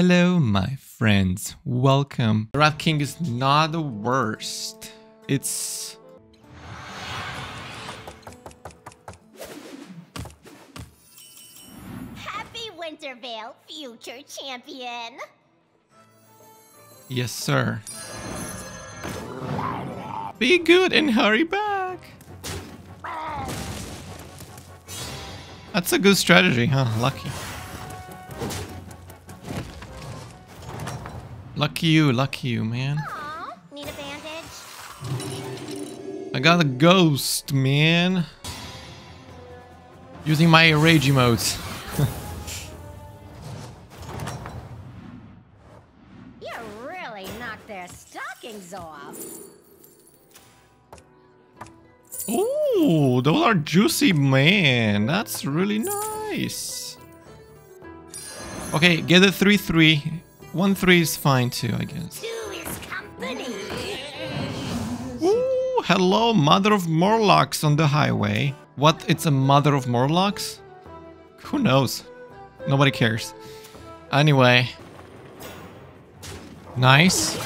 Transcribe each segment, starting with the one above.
Hello, my friends. Welcome. The Rat King is not the worst. It's... Happy Winter Veil, future champion. Yes, sir. Be good and hurry back. That's a good strategy, huh? Lucky. Lucky you, lucky you, man. Aw, need a bandage? I got a ghost, man. Using my rage emotes. You really knocked their stockings off. Ooh, those are juicy, man. That's really nice. Okay, get a 3-3. 1-3 is fine too, I guess. Two is company. Ooh, hello, mother of Murlocs on the highway. What? It's a mother of Murlocs? Who knows? Nobody cares. Anyway. Nice.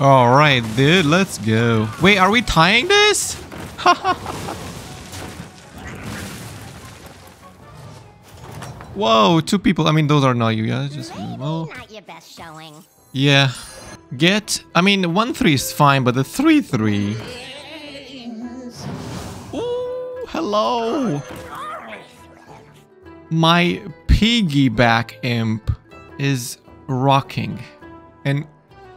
Alright, dude, let's go. Wait, are we tying this? Whoa, two people. I mean, those are not you. Yeah, just well, not your best showing. yeah. Get. I mean, one three is fine, but the three three. Ooh, hello. My piggyback imp is rocking and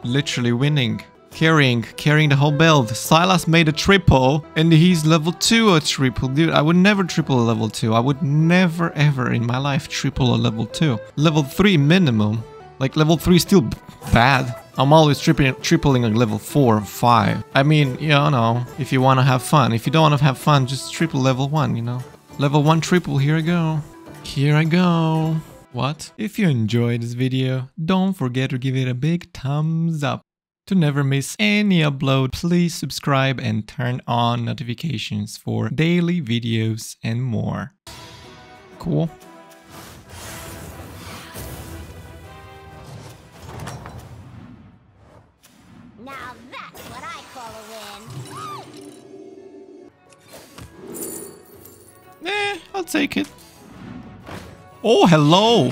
literally winning. Carrying, carrying the whole build. Silas made a triple and he's level 2 a triple. Dude, I would never triple a level 2. I would never ever in my life triple a level 2. Level 3 minimum. Like level 3 is still bad. I'm always tripping, tripling a level 4 or 5. I mean, you know, if you want to have fun. If you don't want to have fun, just triple level 1, you know. Level 1 triple, here I go. Here I go. What? If you enjoyed this video, don't forget to give it a big thumbs up. To never miss any upload, please subscribe and turn on notifications for daily videos and more. Cool. Now that's what I call a win. Eh, I'll take it. Oh, hello.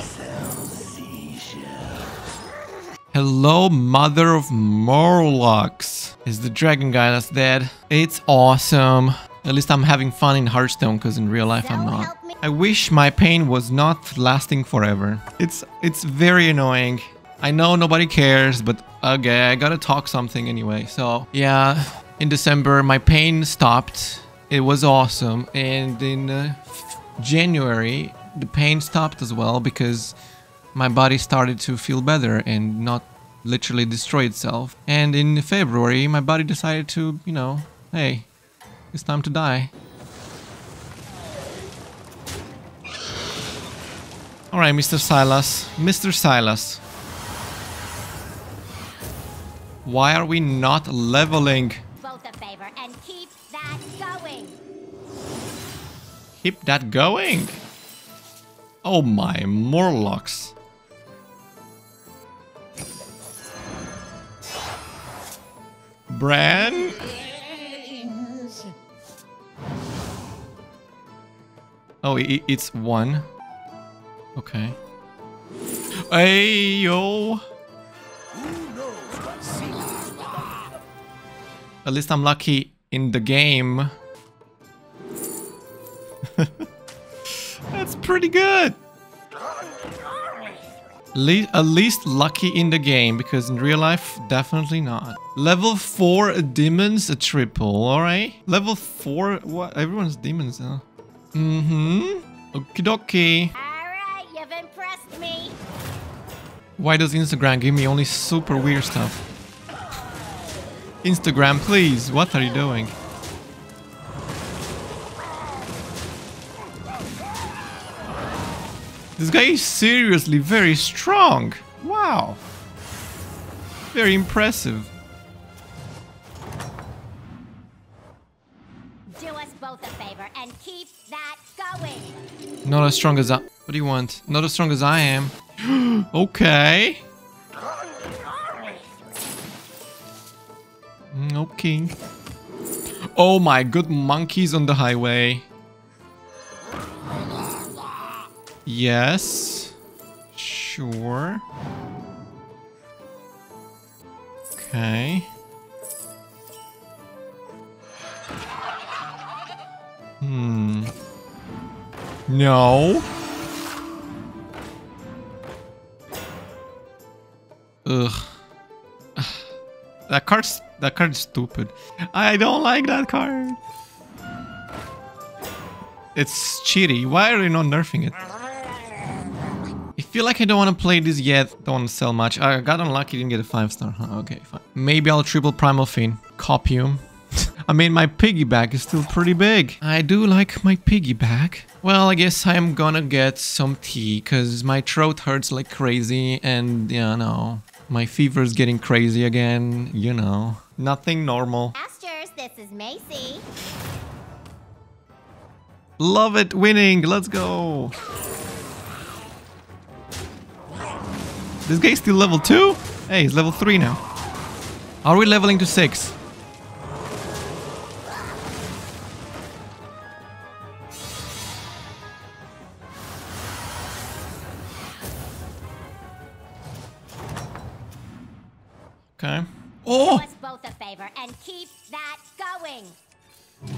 Hello, mother of Murlocs. Is the dragon guy that's dead. It's awesome. At least I'm having fun in Hearthstone, because in real life I'm not. I wish my pain was not lasting forever. It's it's very annoying. I know nobody cares, but okay, I gotta talk something anyway. So yeah, in December my pain stopped. It was awesome, and in uh, January the pain stopped as well because my body started to feel better and not literally destroy itself. And in February my body decided to, you know, hey, it's time to die. All right, Mr. Silas. Mr. Silas. Why are we not leveling? Both a favor and keep that going. Keep that going. Oh my, Murlocs. Brann? Oh, it's one. Okay. Hey, yo. At least I'm lucky in the game. That's pretty good. Le at least lucky in the game, because in real life, definitely not. Level 4 demons, a triple, alright? Level 4, what? Everyone's demons, huh? Mm-hmm. Okie dokie. Alright, you've impressed me. Why does Instagram give me only super weird stuff? Instagram, please, what are you doing? This guy is seriously very strong. Wow. Very impressive. Do us both a favor and keep that going. Not as strong as I. What do you want? Not as strong as I am. Okay. Mm, Okay. Oh my good monkeys on the highway. Yes. Sure. Okay. Hmm. No. Ugh. That card's that card's stupid. I don't like that card. It's cheaty. Why are they not nerfing it? I feel like I don't want to play this yet. Don't want to sell much. I got unlucky, didn't get a 5 star. Huh, okay, fine. Maybe I'll triple Primalfin. Copium. I mean, my piggyback is still pretty big. I do like my piggyback. Well, I guess I'm gonna get some tea, because my throat hurts like crazy, and, you know, my fever's getting crazy again, you know. Nothing normal. Masters, this is Macy. Love it, winning, let's go. This guy's still level 2? Hey, he's level 3 now. Are we leveling to 6? Okay. Do Oh! us both a favor and keep that going.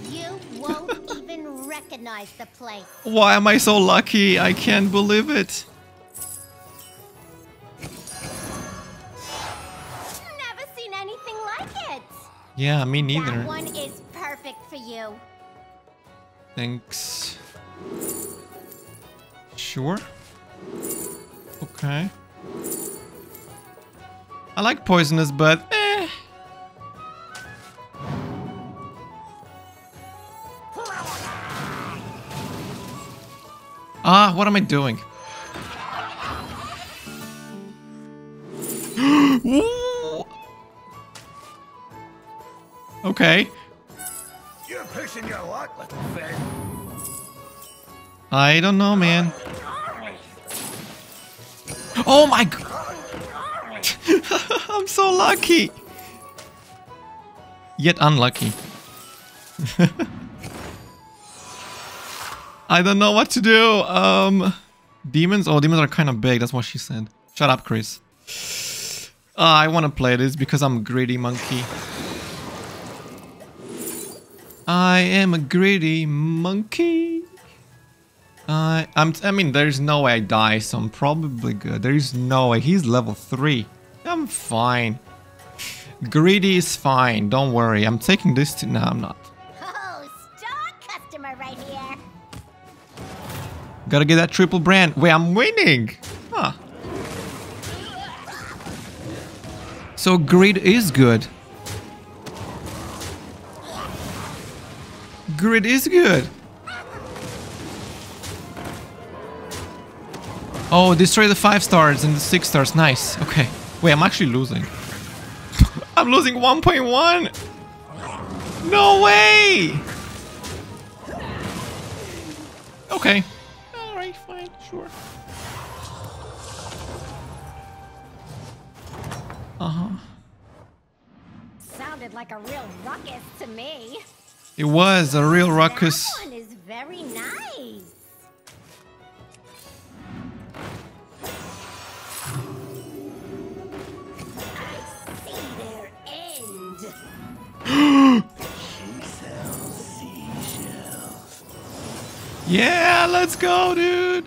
You won't even recognize the place. Why am I so lucky? I can't believe it. Yeah, me neither. That one is perfect for you. Thanks. Sure. Okay. I like poisonous, but eh. Ah, what am I doing? Okay. You're pushing your luck, little thing. I don't know, man. Oh my god! I'm so lucky! Yet unlucky. I don't know what to do. Um, demons? Oh, demons are kind of big. That's what she said. Shut up, Chris. Uh, I want to play this because I'm a greedy monkey. I am a greedy monkey. I I'm I mean there's no way I die, so I'm probably good. There's no way. He's level 3. I'm fine. Greedy is fine, don't worry. I'm taking this to no I'm not. Oh, star customer right here. Gotta get that triple Brann. Wait, I'm winning! Huh. So greed is good. Grid is good. Oh, destroy the 5 stars and the 6 stars. Nice. Okay. Wait, I'm actually losing. I'm losing 1.1! No way! Okay. Alright, fine, sure. Uh-huh. Sounded like a real ruckus to me. It was a real ruckus. That one is very nice. I see their end. Yeah, let's go, dude.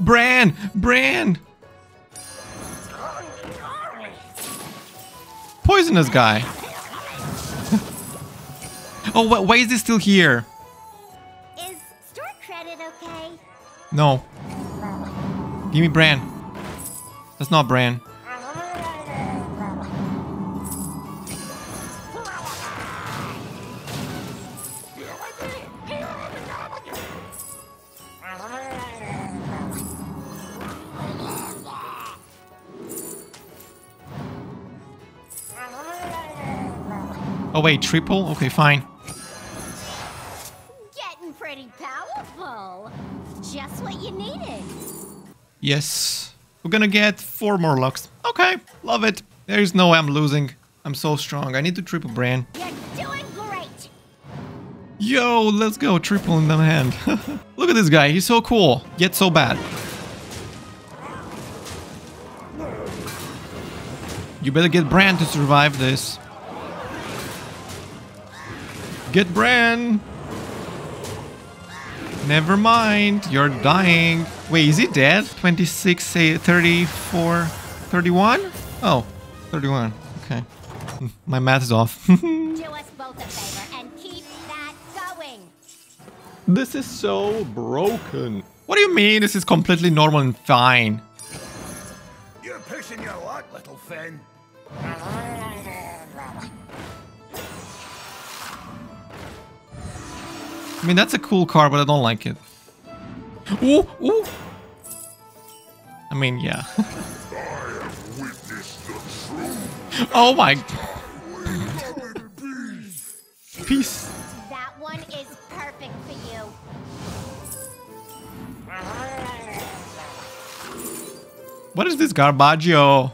Brann, Brann. Poisonous guy. Oh, wh why is he still here? Is store credit okay? No. Give me Brann. That's not Brann. Oh wait, triple? Okay, fine. Yes. We're gonna get four more locks. Okay, love it. There's no way I'm losing. I'm so strong. I need to triple Brann. You're doing great. Yo, let's go. Triple in the hand. Look at this guy. He's so cool, yet so bad. You better get Brann to survive this. Get Brann! Never mind, you're dying. Wait, is he dead? 26, say 34, 31? Oh, 31. Okay. My math is off. Do us both a favor and keep that going. this is so broken. What do you mean this is completely normal and fine? You're pushing your luck, little Finn. I mean, that's a cool car, but I don't like it. Ooh, ooh. I mean, yeah. oh my. Peace. That one is perfect for you. What is this garbaggio?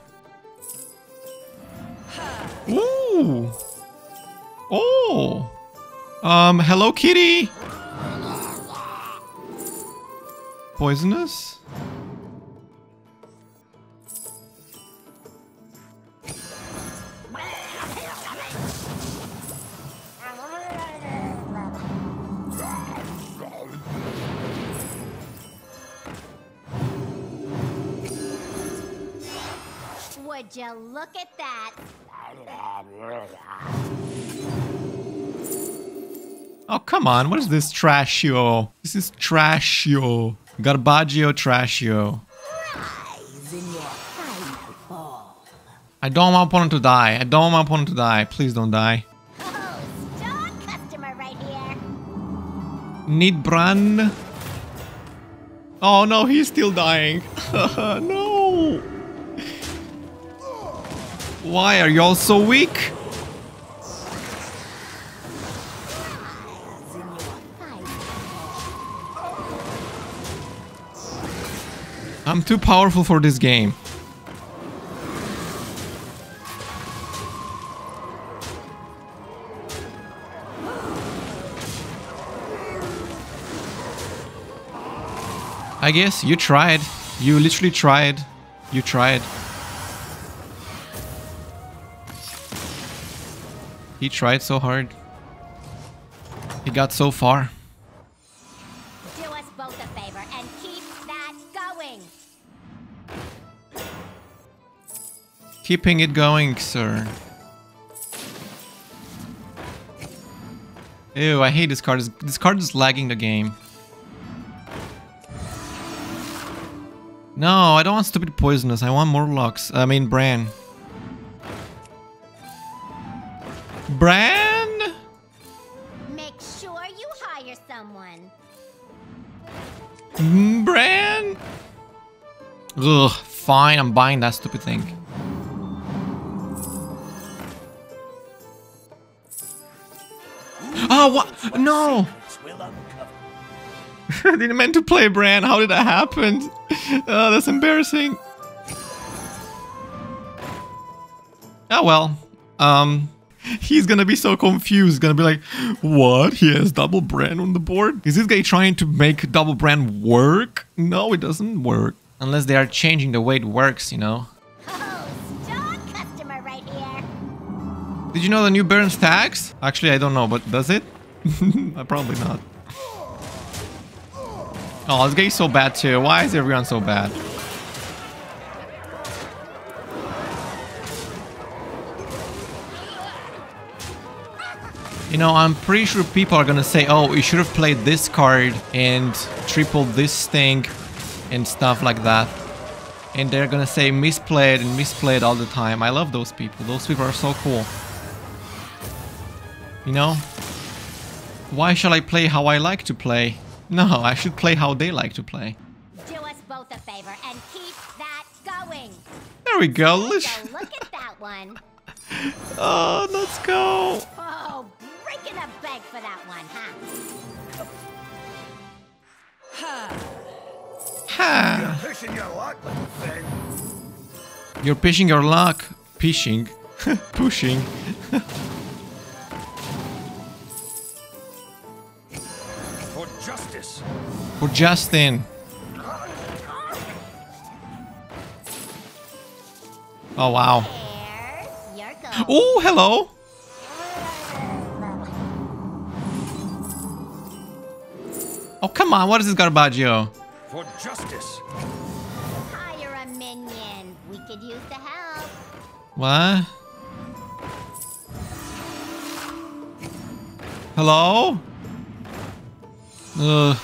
Ooh. Oh. Um, Hello Kitty. Poisonous? Would you look at that? Oh, come on. What is this trashio? This is trashio. Garbaggio trashio. I don't want my opponent to die. I don't want my opponent to die. Please don't die. Need Brann. Oh no, he's still dying. no. Why are y'all so weak? I'm too powerful for this game. I guess you tried. You literally tried. You tried. He tried so hard. He got so far. Keeping it going, sir. Ew, I hate this card. This- This card is lagging the game. No, I don't want stupid poisonous. I want more locks. I mean, Brann. Brann? Make sure you hire someone. Mm, Brann? Ugh, fine. I'm buying that stupid thing. Oh, what? No! I didn't meant to play Brann. How did that happen? Oh, that's embarrassing. Oh well. Um, he's gonna be so confused. Gonna be like, what? He has double Brann on the board? Is this guy trying to make double Brann work? No, it doesn't work. Unless they are changing the way it works, you know. Oh, right. Did you know the new Baron stacks? Actually, I don't know, but does it? Uh, Probably not. Oh, this guy's so bad too. Why is everyone so bad? You know, I'm pretty sure people are gonna say, oh, you should have played this card and tripled this thing and stuff like that. And they're gonna say misplayed and misplayed all the time. I love those people. Those people are so cool. You know? Why shall I play how I like to play? No, I should play how they like to play. Do us both a favor and keep that going. There we go. Let's... look at that one. Oh, let's go. Oh, breaking a bank for that one, huh? Ha. You're pushing your luck, little thing. You're pushing your luck. Pushing. Pushing. For Justin. Oh, wow. There's your goal. Oh, hello. Oh, come on. What is this Garbaggio? For justice. Hire a minion. We could use the help. What? Hello? Ugh.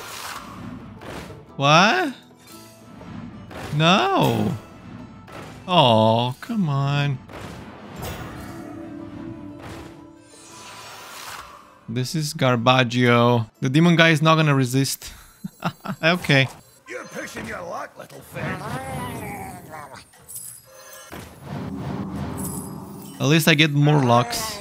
What? No. Oh, come on. This is Garbaggio. The demon guy is not gonna resist. okay. You're pushing your luck, little thing. At least I get more locks.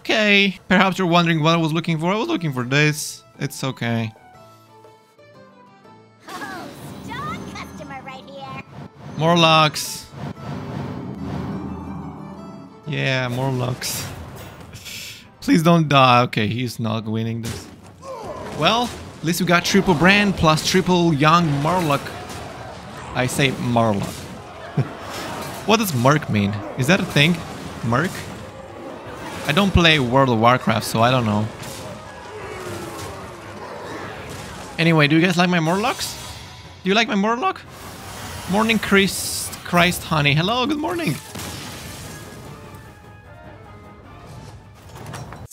Okay. Perhaps you're wondering what I was looking for. I was looking for this. It's okay. More locks. Yeah, more locks. Please don't die. Okay, he's not winning this. Well, at least we got triple Brann plus triple young Marlock. I say Marlock. what does Murk mean? Is that a thing? Murk? I don't play World of Warcraft, so I don't know. Anyway, do you guys like my Murlocs? Do you like my Murloc? Morning, Christ, Christ, honey. Hello, good morning.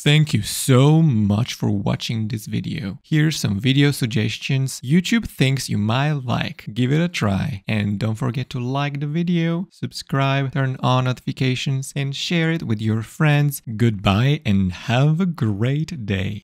Thank you so much for watching this video. Here's some video suggestions YouTube thinks you might like. Give it a try. And don't forget to like the video, subscribe, turn on notifications, and share it with your friends. Goodbye and have a great day.